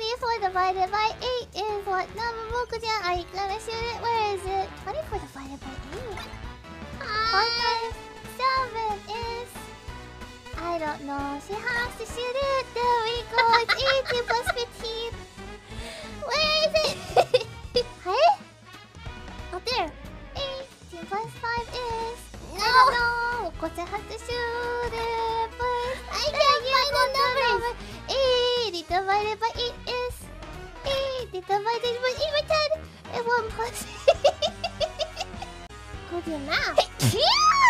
24 divided by 8 is what number, Moco-chan? Are you gonna shoot it? Where is it? 24 divided by 8. 4 times 7 is... I don't know. She has to shoot it. There we go. It's 18 plus 15. Where is it? hey? Up there. 18 plus 5 is... I don't know. Moco-chan has to shoot it. But I can't find the numbers. 80 divided by 8 is... 80 divided by 8 by 10. 1 plus... Go do math. Yeah!